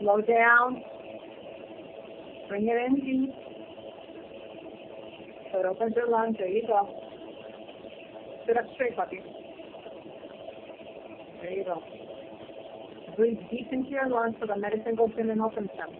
Slow down. Bring it in deep. So it opens your lungs. There you go. Sit up straight, puppy. There you go. Breathe deep into your lungs so the medicine goes in and opens them.